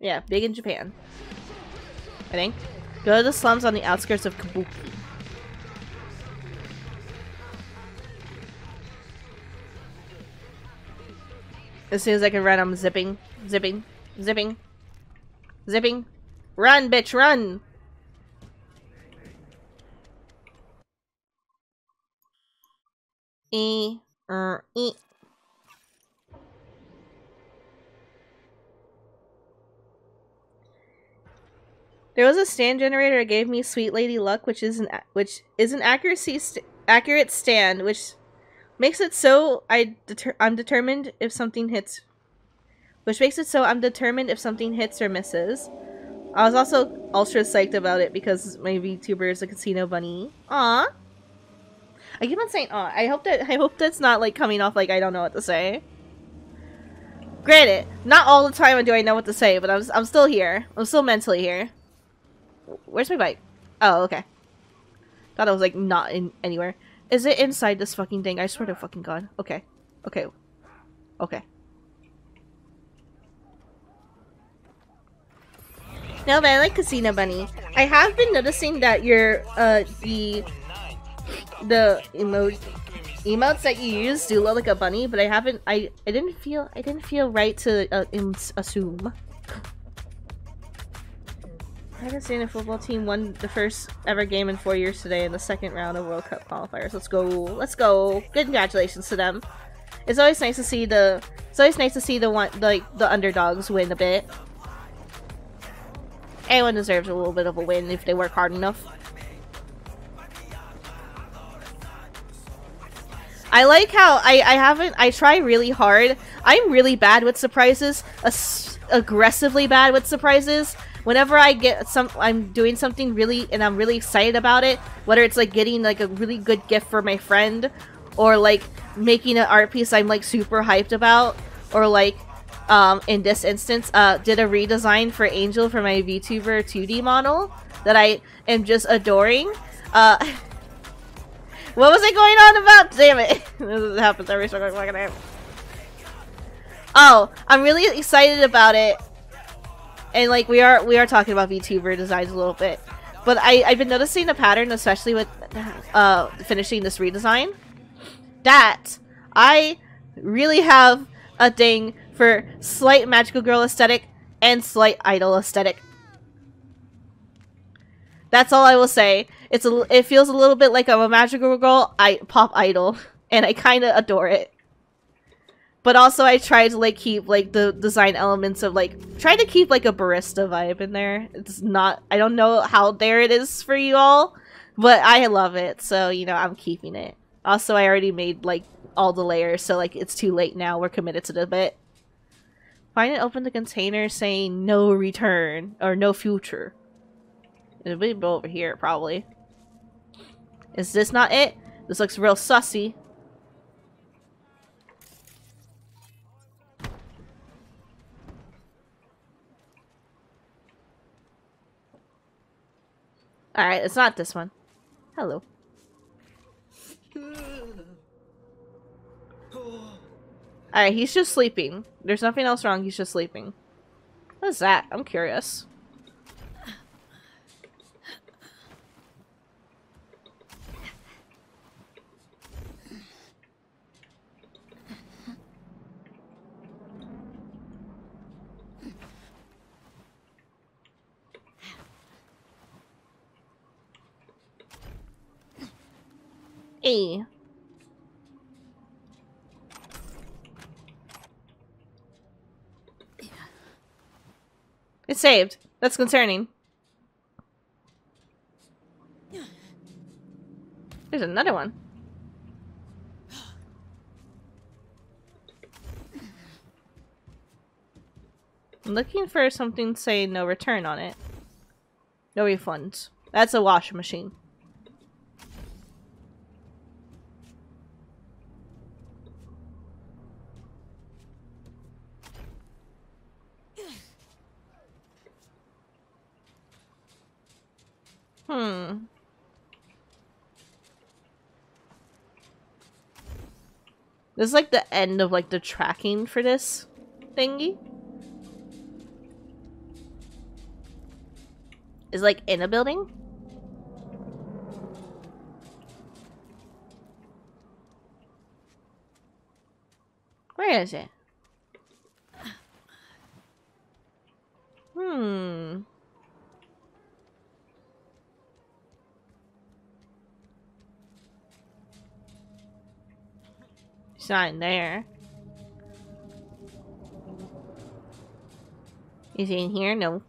Yeah, big in Japan. I think. Go to the slums on the outskirts of Kabuki. As soon as I can run, I'm zipping, zipping, zipping, zipping. Run, bitch, run! E, er, e. There was a stand generator that gave me Sweet Lady Luck, which is an which is an accuracy st accurate stand, which makes it so I deter I'm determined if something hits, which makes it so I'm determined if something hits or misses. I was also ultra psyched about it because my VTuber is a casino bunny. Aw. I keep on saying aw. I hope that I hope that's not like coming off like I don't know what to say. Granted, not all the time do I know what to say, but I'm I'm still here. I'm still mentally here. Where's my bike? Oh, okay. Thought it was like not in anywhere. Is it inside this fucking thing? I swear to fucking god. Okay. Okay. Okay. No, but I like Casino Bunny. I have been noticing that your uh the the emote emotes that you use do look like a bunny, but I haven't I I didn't feel I didn't feel right to uh, assume. Pakistani football team won the first ever game in four years today in the second round of World Cup qualifiers. Let's go. Let's go. Good Congratulations to them. It's always nice to see the it's always nice to see the one like the underdogs win a bit. Anyone deserves a little bit of a win if they work hard enough. I like how I, I haven't I try really hard. I'm really bad with surprises, aggressively bad with surprises whenever I get some, I'm doing something really, and I'm really excited about it, whether it's like getting like a really good gift for my friend, or like making an art piece I'm like super hyped about, or like, um, in this instance, uh, did a redesign for Angel for my VTuber 2D model that I am just adoring. Uh, what was I going on about? Damn it. this happens every single fucking time. Oh, I'm really excited about it and like we are we are talking about VTuber designs a little bit, but I I've been noticing a pattern, especially with uh finishing this redesign, that I really have a thing for slight magical girl aesthetic and slight idol aesthetic. That's all I will say. It's a it feels a little bit like I'm a magical girl I pop idol, and I kind of adore it. But also I tried to like keep like the design elements of like try to keep like a barista vibe in there. It's not I don't know how there it is for you all, but I love it. So, you know, I'm keeping it. Also, I already made like all the layers, so like it's too late now. We're committed to the bit. Find and open the container saying no return or no future. It'll be over here probably. Is this not it? This looks real sussy. Alright, it's not this one. Hello. Alright, he's just sleeping. There's nothing else wrong, he's just sleeping. What is that? I'm curious. A. It's saved. That's concerning. There's another one. I'm looking for something saying no return on it. No refunds. That's a washing machine. Hmm. This is like the end of like the tracking for this thingy. Is like in a building? Where is it? Hmm. It's not in there. Is it in here? No.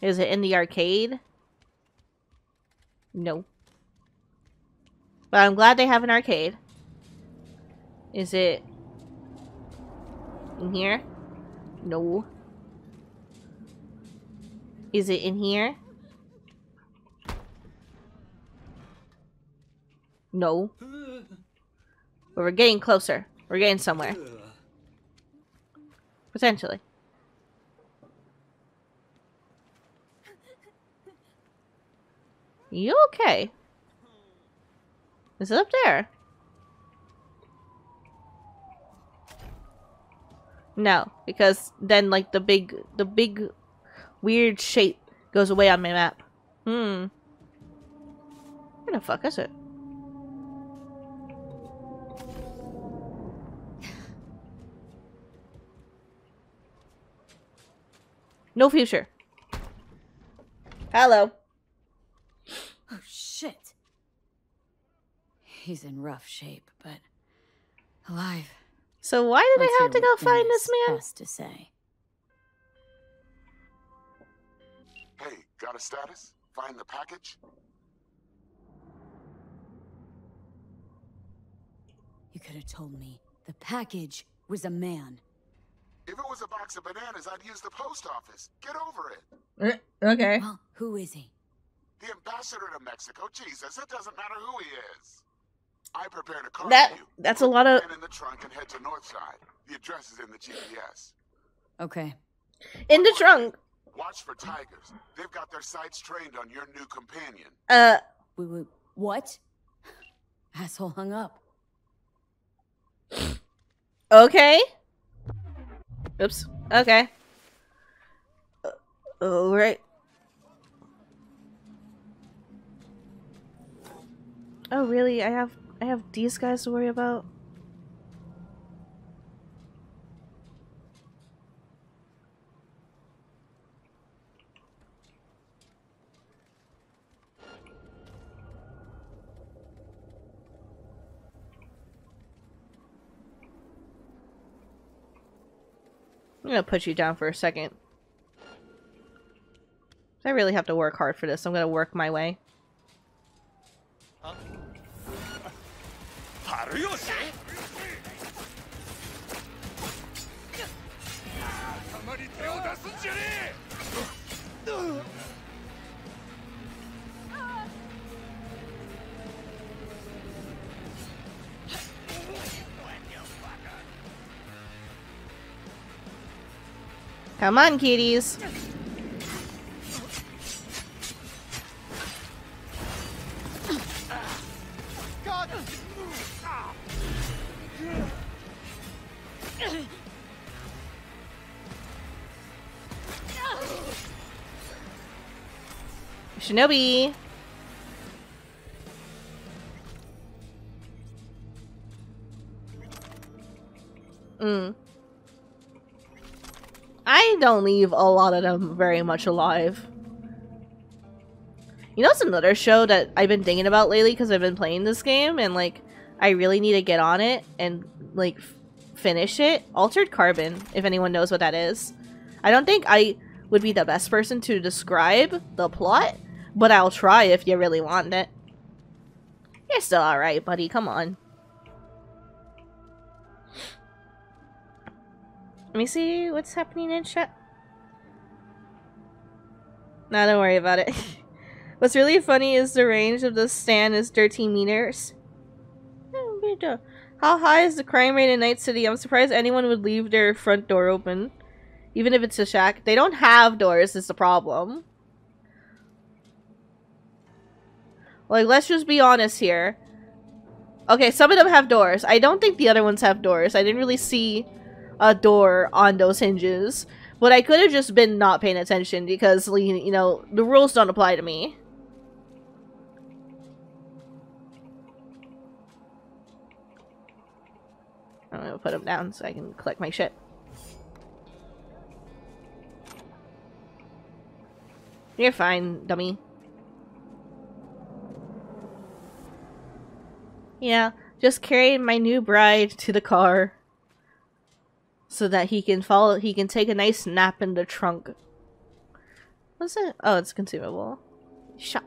Is it in the arcade? No. But I'm glad they have an arcade. Is it in here? No. Is it in here? No. But we're getting closer. We're getting somewhere. Potentially. You okay? Is it up there? No, because then like the big the big weird shape goes away on my map. Hmm. Where the fuck is it? No future. Hello. Oh, shit. He's in rough shape, but alive. So why did Let's they have to go find this man? Has to say. Hey, got a status? Find the package? You could have told me the package was a man. If it was a box of bananas, I'd use the post office. Get over it. Okay. Well, who is he? The ambassador to Mexico, Jesus, it doesn't matter who he is. I prepared a car That for you. that's a lot of Get in the trunk and head to Northside. The address is in the GPS. Okay. in the trunk. Watch for tigers. They've got their sights trained on your new companion. Uh We would. What? Asshole hung up. okay. Oops. Okay. Uh, all right. Oh really? I have I have these guys to worry about. I'm gonna put you down for a second. I really have to work hard for this. I'm gonna work my way. 바 Come on, kitties. Shinobi. Don't leave a lot of them very much alive. You know, it's another show that I've been thinking about lately because I've been playing this game and like I really need to get on it and like finish it. Altered Carbon, if anyone knows what that is. I don't think I would be the best person to describe the plot, but I'll try if you really want it. You're still alright, buddy. Come on. Let me see what's happening in chat. Nah, don't worry about it. what's really funny is the range of the stand is 13 meters. How high is the crime rate in Night City? I'm surprised anyone would leave their front door open. Even if it's a shack. They don't have doors is the problem. Like, let's just be honest here. Okay, some of them have doors. I don't think the other ones have doors. I didn't really see a door on those hinges. But I could have just been not paying attention because, you know, the rules don't apply to me. I'm gonna put them down so I can collect my shit. You're fine, dummy. Yeah, just carry my new bride to the car so that he can follow he can take a nice nap in the trunk. What's it? Oh, it's consumable. Shop.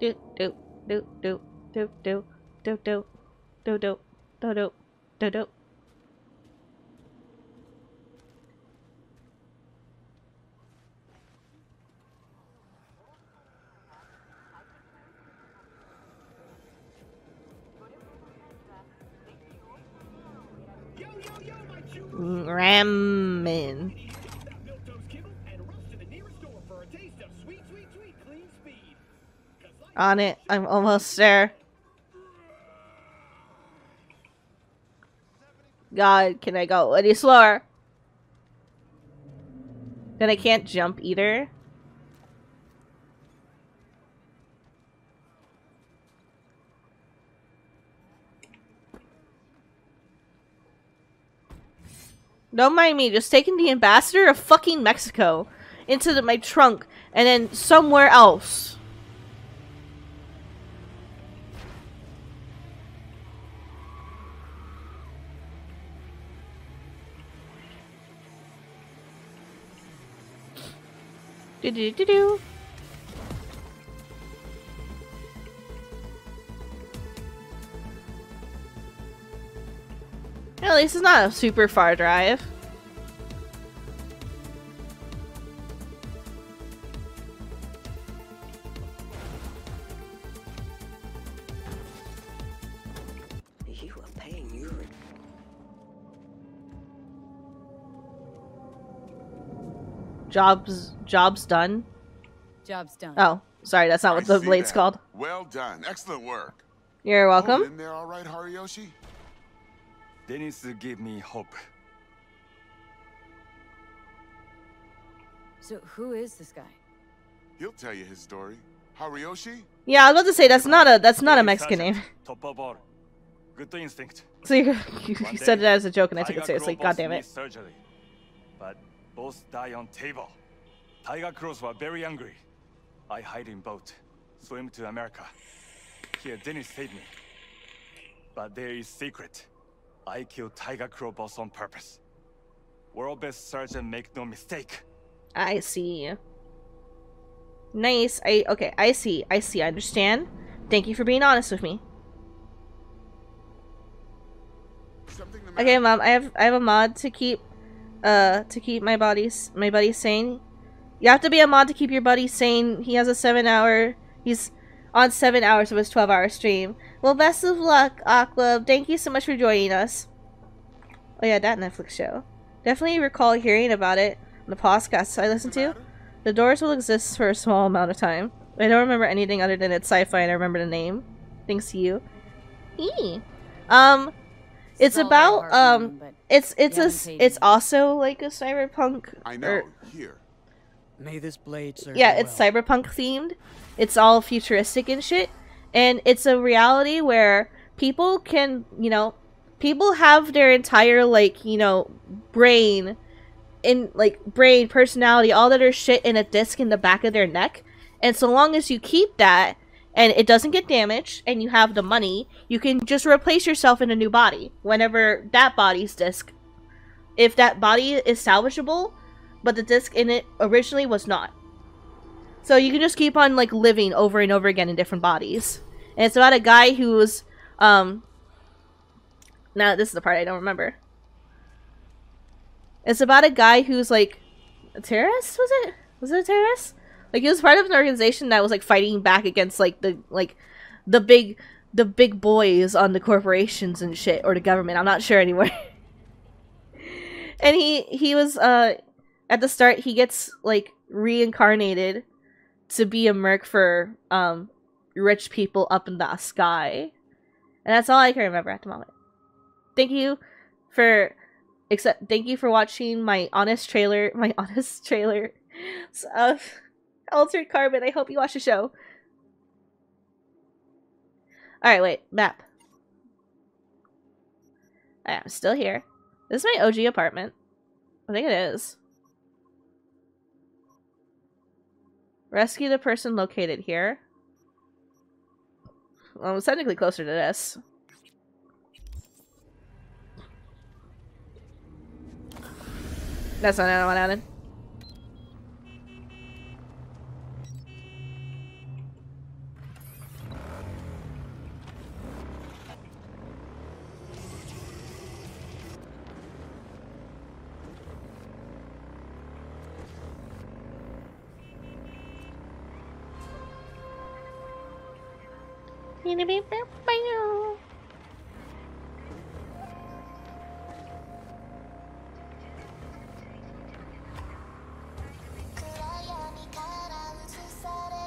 Do do do do do do do do do do do do do On it. I'm almost there. God, can I go any slower? Then I can't jump either. Don't mind me, just taking the ambassador of fucking Mexico into the, my trunk and then somewhere else. Do do do do. At least it's not a super far drive. You are paying your Jobs jobs done. Job's done. Oh, sorry, that's not what I the blade's that. called. Well done. Excellent work. You're Hold welcome. Oh, in there all right, Hariyoshi? Dennis gave me hope. So who is this guy? He'll tell you his story. Hariyoshi? Yeah, I was about to say that's not a that's not a Mexican name. Top of all. Good instinct. So you, you, One said it as a joke and I took it seriously. God damn it. Surgery, but both die on table. Tyger Claws were very angry. I hide in boat, swim to America. Here, Dennis saved me. But there is secret. I killed Tyger Claw boss on purpose. World best surgeon, make no mistake. I see. Nice. I okay. I see. I see. I understand. Thank you for being honest with me. Okay, mom. I have I have a mod to keep uh to keep my buddies my buddy sane. You have to be a mod to keep your buddy sane. He has a seven hour. He's on seven hours of his twelve hour stream. Well, best of luck, Aqua. Thank you so much for joining us. Oh yeah, that Netflix show. Definitely recall hearing about it on the podcast I listened to. The doors will exist for a small amount of time. I don't remember anything other than it's sci-fi and I remember the name. Thanks to you. Eee. Um, it's about um, it's it's a haven't s- paid it's also like a cyberpunk. I know. or- Here. May this blade serve yeah, it's well. cyberpunk themed. It's all futuristic and shit, and it's a reality where people can, you know, people have their entire like you know brain in like brain personality all that are shit in a disc in the back of their neck and so long as you keep that and it doesn't get damaged and you have the money you can just replace yourself in a new body whenever that body's disc if that body is salvageable but the disc in it originally was not so you can just keep on like living over and over again in different bodies and it's about a guy who's um now this is the part i don't remember it's about a guy who's like a terrorist, was it? Was it a terrorist? Like he was part of an organization that was like fighting back against like the like the big the big boys on the corporations and shit or the government. I'm not sure anymore. and he he was uh at the start he gets like reincarnated to be a merc for um rich people up in the sky. And that's all I can remember at the moment. Thank you for Except, thank you for watching my honest trailer. My honest trailer of Altered Carbon. I hope you watch the show. Alright, wait. Map. I am still here. This is my OG apartment. I think it is. Rescue the person located here. Well, I'm technically closer to this. That's not another one added.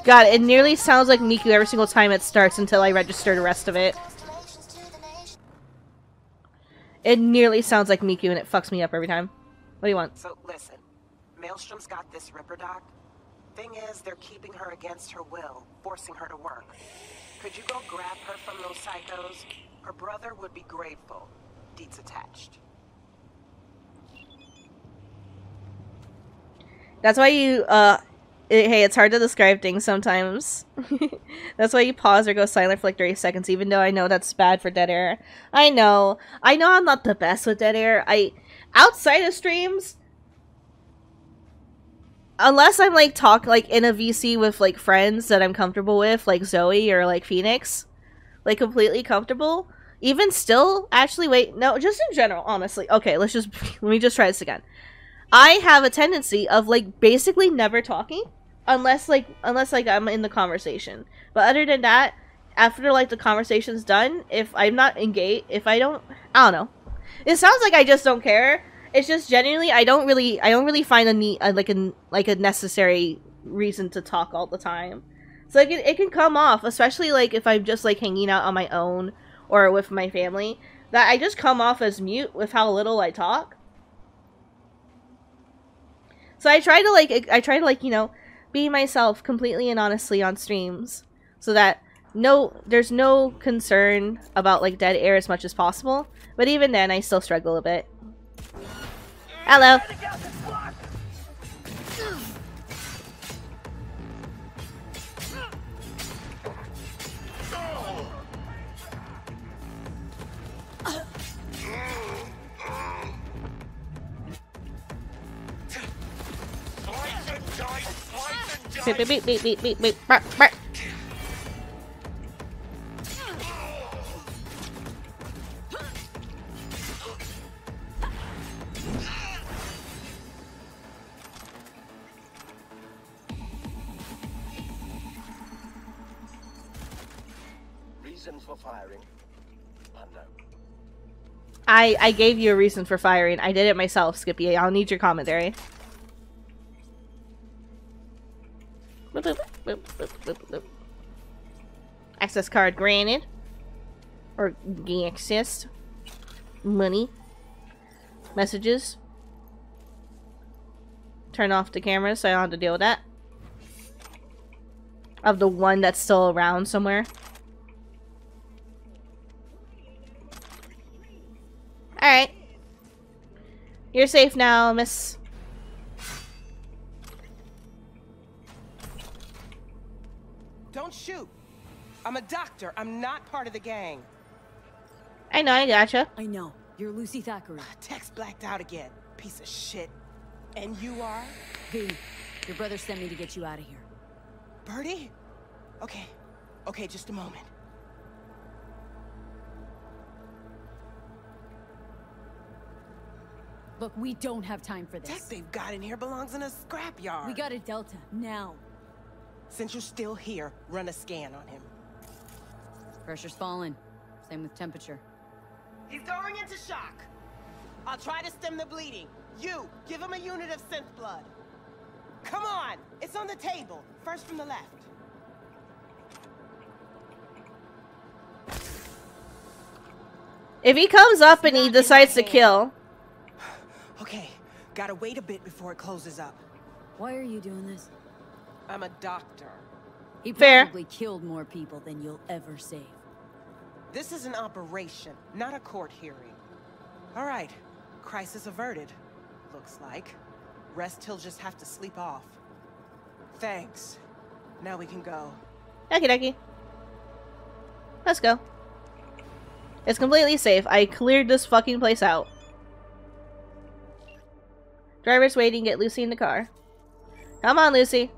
God, it nearly sounds like Miku every single time it starts until I register the rest of it. It nearly sounds like Miku and it fucks me up every time. What do you want? So listen, Maelstrom's got this Ripper doc. Thing is, they're keeping her against her will, forcing her to work. Could you go grab her from those psychos? Her brother would be grateful. Deeds attached. That's why you, uh, it, hey, it's hard to describe things sometimes. that's why you pause or go silent for like 30 seconds, even though I know that's bad for dead air. I know. I know I'm not the best with dead air. I, outside of streams, unless I'm like talk like in a VC with like friends that I'm comfortable with, like Zoe or like Phoenix, like completely comfortable. Even still, actually, wait, no, just in general, honestly. Okay, let's just let me just try this again. I have a tendency of like basically never talking unless like unless like I'm in the conversation. But other than that, after like the conversation's done, if I'm not engaged, if I don't, I don't know. It sounds like I just don't care. It's just genuinely I don't really I don't really find a need uh, like a like a necessary reason to talk all the time. So like it, it can come off, especially like if I'm just like hanging out on my own or with my family, that I just come off as mute with how little I talk. So I try to like I try to like, you know, be myself completely and honestly on streams so that no there's no concern about like dead air as much as possible. But even then i still struggle a bit. Hello beep beep beep beep beep beep beep bark, bark. Reasons for firing? Unknown. I I gave you a reason for firing. I did it myself, Skippy. I'll need your commentary. Access card granted. Or access Money. Messages. Turn off the camera so I don't have to deal with that. Of the one that's still around somewhere. Alright. You're safe now, miss. Don't shoot! I'm a doctor. I'm not part of the gang. I know, I gotcha. I know. You're Lucy Thackeray. Ah, Text blacked out again. Piece of shit. And you are? V, your brother sent me to get you out of here. Birdie? Okay. Okay, just a moment. Look, we don't have time for this. Tech this. they've got in here belongs in a scrapyard. We got a Delta, now. Since you're still here, run a scan on him. Pressure's falling. Same with temperature. He's going into shock. I'll try to stem the bleeding. You, give him a unit of synth blood. Come on! It's on the table. First from the left. If he comes up and he decides to kill, Okay, gotta wait a bit before it closes up. Why are you doing this? I'm a doctor. He Fair. probably killed more people than you'll ever save. This is an operation, not a court hearing. All right, crisis averted. Looks like. Rest he'll just have to sleep off. Thanks. Now we can go. Okie dokie. Let's go. It's completely safe. I cleared this fucking place out. Driver's waiting. Get Lucy in the car. Come on, Lucy.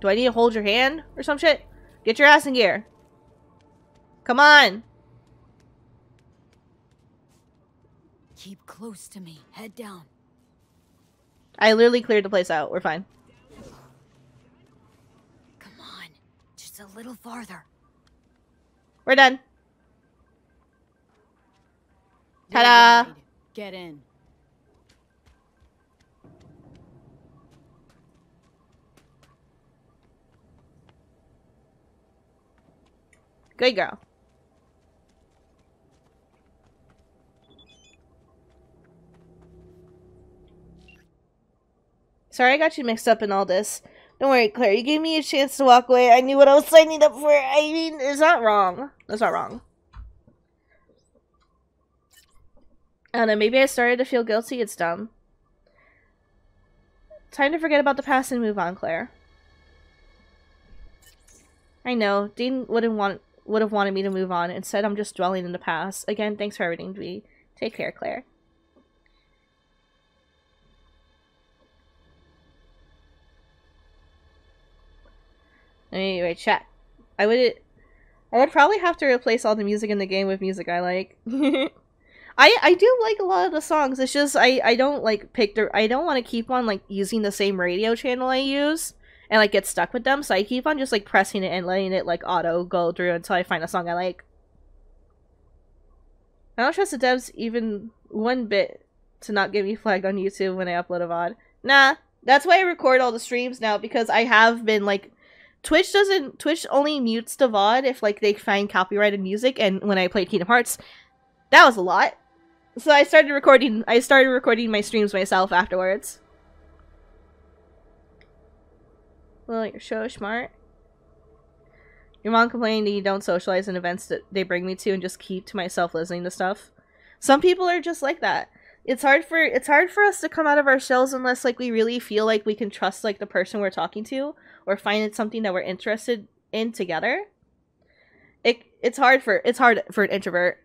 Do I need to hold your hand or some shit? Get your ass in gear. Come on. Keep close to me. Head down. I literally cleared the place out. We're fine. Come on. Just a little farther. We're done. Ta-da! Get in. Good girl. Sorry, I got you mixed up in all this. Don't worry, Claire. You gave me a chance to walk away. I knew what I was signing up for. I mean, it's not wrong. That's not wrong. I don't know. Maybe I started to feel guilty. It's dumb. Time to forget about the past and move on, Claire. I know. Dean wouldn't want would have wanted me to move on. Instead, I'm just dwelling in the past. Again, thanks for everything, Dwee. Take care, Claire. Anyway, chat. I would I would probably have to replace all the music in the game with music I like. I I do like a lot of the songs. It's just I I don't like pick the I don't want to keep on like using the same radio channel I use and like get stuck with them. So I keep on just like pressing it and letting it like auto go through until I find a song I like. I don't trust the devs even one bit to not get me flagged on YouTube when I upload a VOD. Nah, that's why I record all the streams now because I have been like Twitch doesn't Twitch only mutes the VOD if like they find copyrighted music and when I played Kingdom Hearts, that was a lot. So I started recording I started recording my streams myself afterwards. Well, you're so smart. Your mom complaining that you don't socialize in events that they bring me to and just keep to myself listening to stuff. Some people are just like that. It's hard for it's hard for us to come out of our shells unless like we really feel like we can trust like the person we're talking to or find it something that we're interested in together. It it's hard for it's hard for an introvert.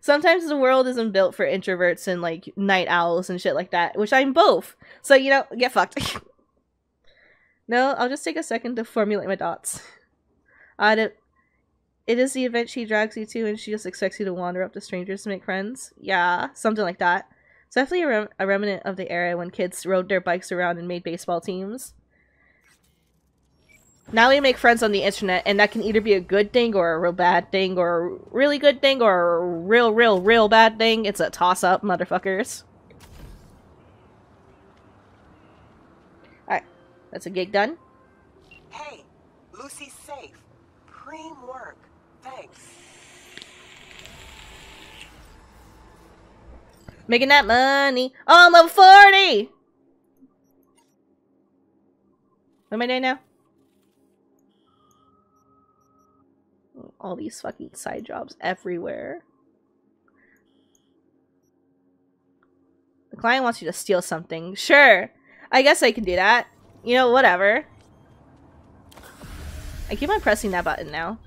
Sometimes the world isn't built for introverts and like night owls and shit like that, which I'm both. So you know, get fucked. No, I'll just take a second to formulate my. Uh, it, it is the event she drags you to and she just expects you to wander up to strangers to make friends. Yeah, something like that. It's definitely a, rem- a remnant of the era when kids rode their bikes around and made baseball teams. Now we make friends on the internet, and that can either be a good thing or a real bad thing, or a really good thing or a real, real, real bad thing. It's a toss up, motherfuckers. Alright, that's a gig done. Hey, Lucy's safe. Preem work. Thanks. Making that money. Oh, I'm level 40! What am I doing now? All these fucking side jobs everywhere. The client wants you to steal something. Sure. I guess I can do that. You know, whatever. I keep on pressing that button now.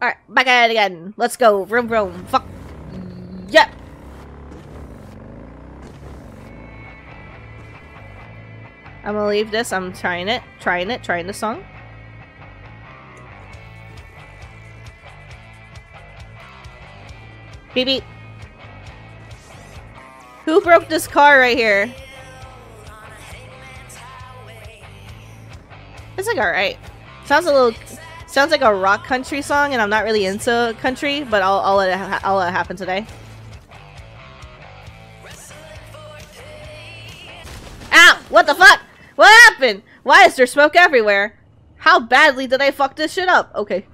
Alright, back at it again. Let's go. Vroom vroom. Fuck. Yep. I'm gonna leave this. I'm trying it. Trying it. Trying the song. Beep beep. Who broke this car right here? It's like alright. Sounds a little sounds like a rock country song, and I'm not really into country, but I'll I'll let it, I'll let it happen today. Ow! What the fuck? What happened? Why is there smoke everywhere? How badly did I fuck this shit up? Okay.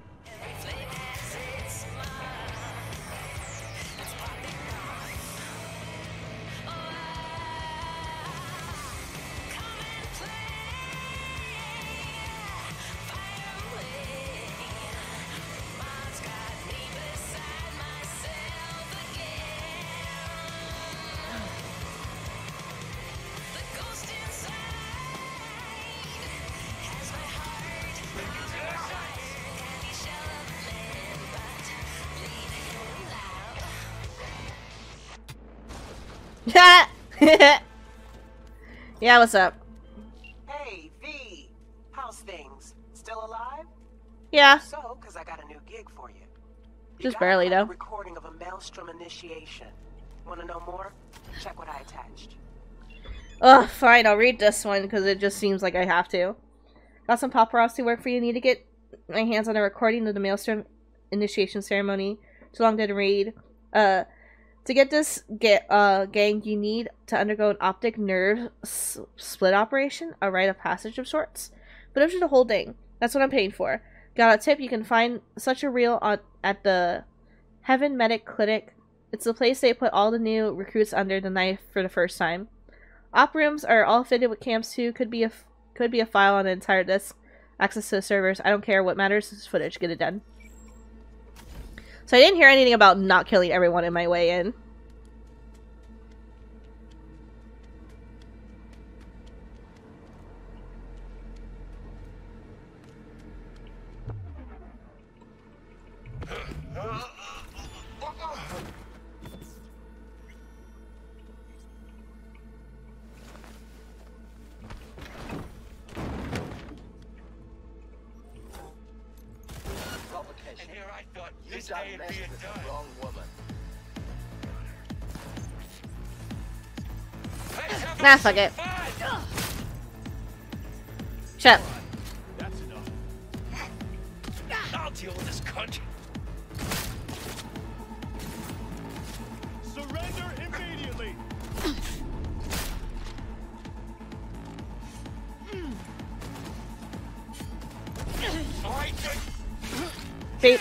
yeah, what's up? Hey, V. How's things? Still alive? Yeah, So, because I got a new gig for you. You Just gotta barely, though. recording of a Maelstrom initiation. Want to know more? Check what I attached. Ugh, fine, I'll read this one because it just seems like I have to. Got some paparazzi work for you. Need to get my hands on a recording of the Maelstrom initiation ceremony. Too long didn't read. Uh, to get this get uh gang, you need to undergo an optic nerve s- split operation, a rite of passage of sorts. But after the whole thing, that's what I'm paying for. Got a tip? You can find such a reel on at the Heaven Medic Clinic. It's the place they put all the new recruits under the knife for the first time. Op rooms are all fitted with cams too. Could be a could be a file on the entire disk. Access to the servers. I don't care. What matters is footage. Get it done. So I didn't hear anything about not killing everyone in my way in. This done day would messed be a with done. the wrong woman. Let's have Nah, us fuck it. Shut up. That's enough. I'll deal with this cunt. Surrender immediately. All right, then. Beep.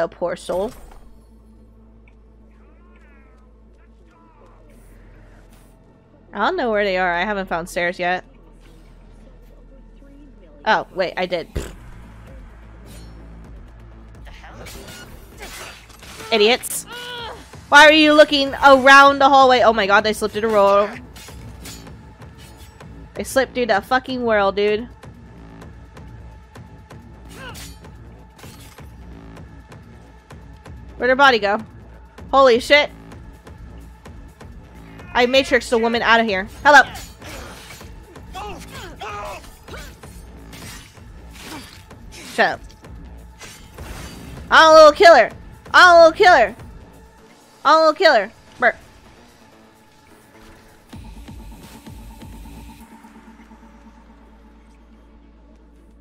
Hello, poor soul. I don't know where they are. I haven't found stairs yet. Oh, wait, I did. Idiots. Why are you looking around the hallway? Oh my god, they slipped through the roll. They slipped through the fucking world, dude. Where'd her body go? Holy shit. I matrixed the woman out of here. Hello. Shut up. I'm a little killer. I'm a little killer. I'm a little killer. Burp.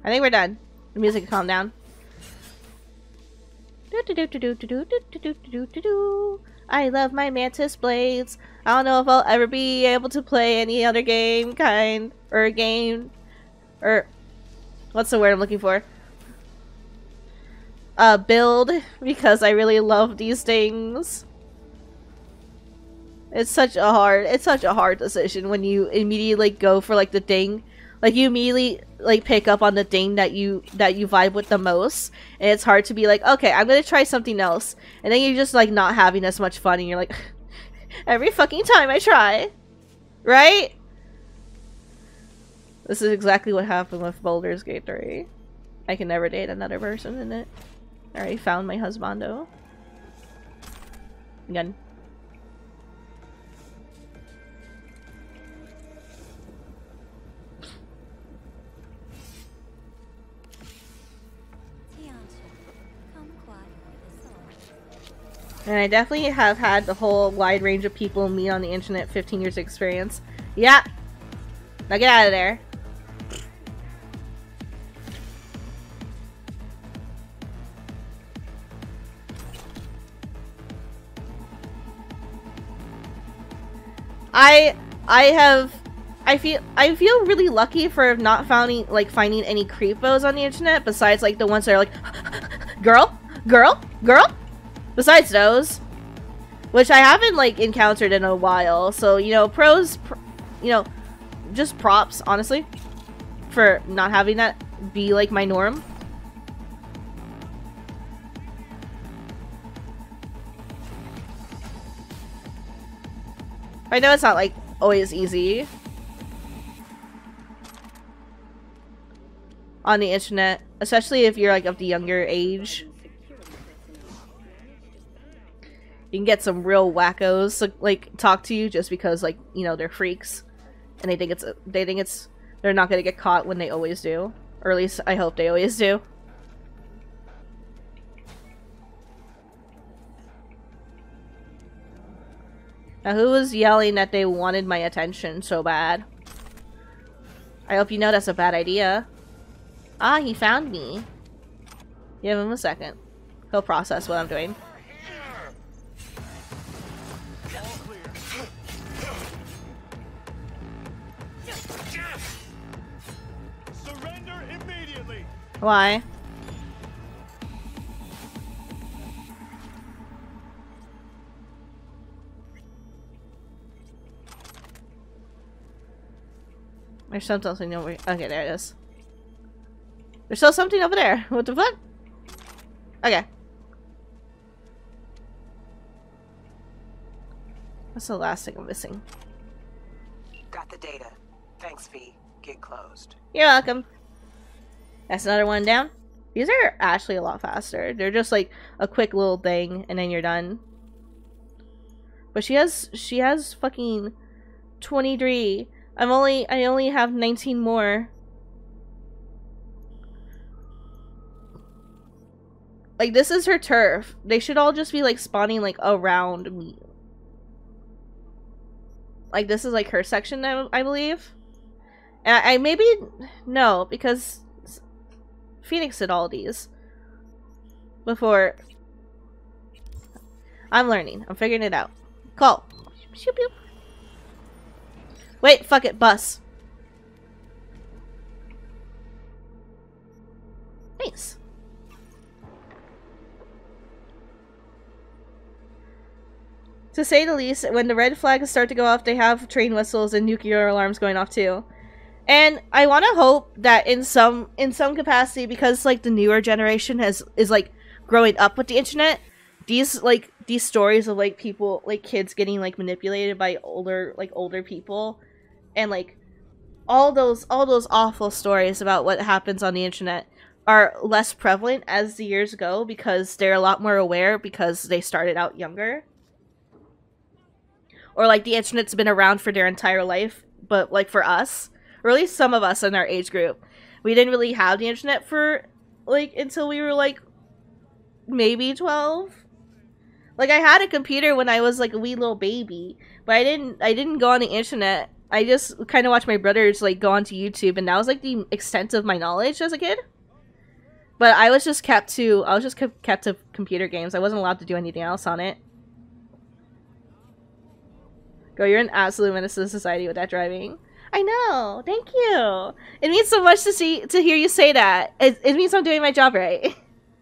I think we're done. The music can calm down. I love my mantis blades. I don't know if I'll ever be able to play any other game kind or game or what's the word I'm looking for? Uh, build because I really love these things. It's such a hard it's such a hard decision when you immediately like, go for like the thing like you immediately like pick up on the thing that you that you vibe with the most, and it's hard to be like, okay, I'm gonna try something else, and then you're just like not having as much fun, and you're like, every fucking time I try, right? This is exactly what happened with Baldur's Gate 3. I can never date another person in it. I already found my husbando. Gun. and I definitely have had the whole wide range of people meet on the internet 15 years experience. Yeah. Now get out of there. I I have I feel I feel really lucky for not finding like finding any creepos on the internet besides like the ones that are like girl, girl, girl, Besides those, which I haven't like encountered in a while. So you know, pros, pr you know, just props honestly for not having that be like my norm. I know it's not like always easy on the internet, especially if you're like of the younger age. You can get some real wackos to, like talk to you just because like you know they're freaks, and they think it's they think it's they're not gonna get caught when they always do, or at least I hope they always do. Now, who was yelling that they wanted my attention so bad? I hope you know that's a bad idea. Ah, he found me. Give him a second. He'll process what I'm doing. Why? There's something over Okay, there it is. There's still something over there. What the fuck? Okay. What's the last thing I'm missing? Got the data. Thanks, V. Get closed. You're welcome. That's another one down. These are actually a lot faster. They're just like a quick little thing and then you're done. But she has she has fucking 23. I'm only I only have 19 more. Like this is her turf. They should all just be like spawning like around me. Like this is like her section I, I believe. And I, I maybe no because Phoenix did all these before. I'm learning. I'm figuring it out. Call. Wait, fuck it, bus. Nice. To say the least, when the red flags start to go off, they have train whistles and nuclear alarms going off too. And I want to hope that in some in some capacity, because like the newer generation has is like growing up with the internet, these like these stories of like people like kids getting like manipulated by older like older people, and like all those all those awful stories about what happens on the internet are less prevalent as the years go because they're a lot more aware because they started out younger. Or like the internet's been around for their entire life but like for us or at least some of us in our age group we didn't really have the internet for like until we were like maybe 12 like i had a computer when i was like a wee little baby but i didn't i didn't go on the internet. I just kind of watched my brothers like go onto youtube and that was like the extent of my knowledge as a kid. But i was just kept to i was just kept kept to computer games. I wasn't allowed to do anything else on it Girl, you're an absolute menace to society with that driving. I know. Thank you. It means so much to see to hear you say that. It, it means I'm doing my job right.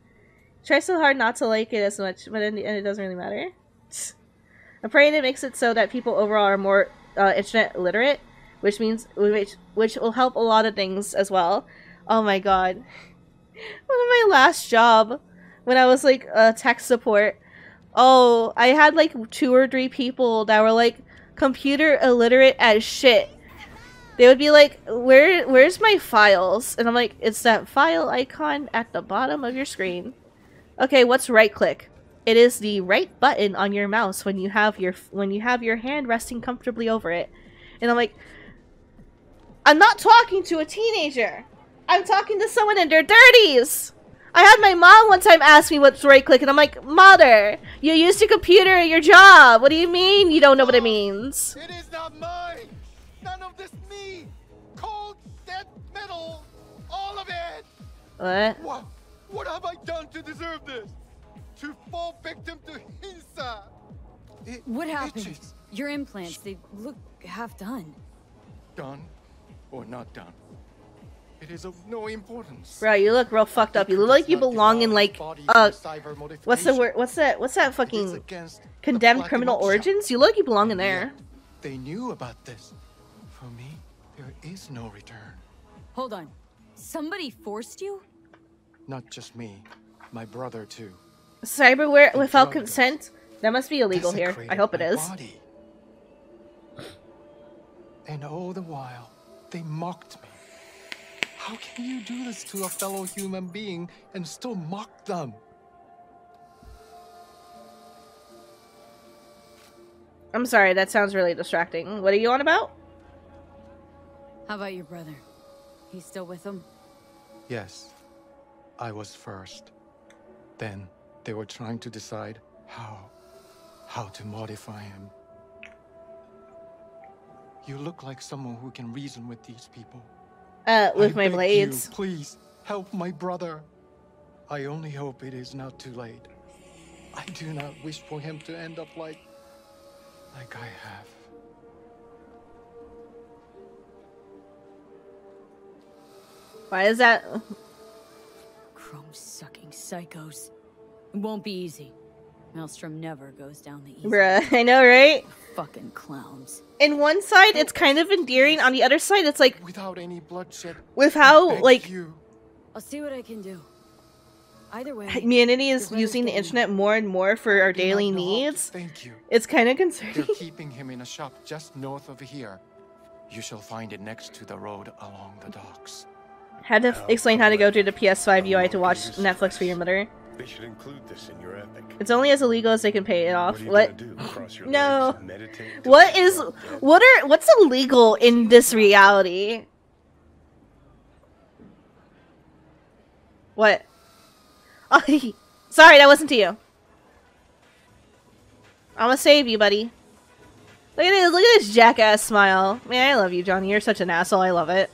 Try so hard not to like it as much, but in the end, it doesn't really matter. I'm praying it makes it so that people overall are more uh, internet literate, which means which which will help a lot of things as well. Oh my god, one of my last job when I was like uh, tech support. Oh, I had like two or three people that were like computer illiterate as shit. They would be like, "Where, where's my files?" And I'm like, "It's that file icon at the bottom of your screen." Okay, what's right click? It is the right button on your mouse when you have your when you have your hand resting comfortably over it. And I'm like, I'm not talking to a teenager. I'm talking to someone in their 30s. I had my mom one time ask me what's right click, and I'm like, Mother, you used your computer at your job. What do you mean you don't know what it means? It is not mine! None of this me! Cold, dead metal! All of it! What? What? What have I done to deserve this? To fall victim to Hinsa! It What happened? itches. Your implants, they look half done. Done or not done. It is of no importance. Bro, you look real fucked up. You look like you belong in like uh what's the word what's that what's that fucking against condemned criminal Book Shop. origins? You look like you belong in there. They knew about this. For me, there is no return. Hold on. Somebody forced you? Not just me, my brother too. Cyberware They without drugged us. consent? That must be illegal here. I hope it is. body. And all the while, they mocked me. How can you do this to a fellow human being and still mock them? I'm sorry, that sounds really distracting. What are you on about? How about your brother? He's still with them? Yes, I was first. Then they were trying to decide how, how to modify him. You look like someone who can reason with these people. Uh, with I my beg blades. You, please help my brother. I only hope it is not too late. I do not wish for him to end up like, like I have. Why is that? Chrome sucking psychos. It won't be easy. Maelstrom never goes down the easy. Bruh, I know, right? Fucking clowns. In one side, it's kind of endearing. On the other side, it's like Without any bloodshed. with how like you. I'll see what I can do. Either way, humanity is using the internet more and more for our daily know how to needs. Thank you. It's kind of concerning. They're keeping him in a shop just north of here. You shall find it next to the road along the docks. Had to explain how to go through the PS5 UI to watch Netflix for your mother. They should include this in your epic. It's only as illegal as they can pay it off. What are you What? do? Cross your No. legs, What is what are what's illegal in this reality? What? Oh, sorry, that wasn't to you. I'm gonna save you, buddy. Look at this! Look at this jackass smile. Man, I love you, Johnny. You're such an asshole. I love it.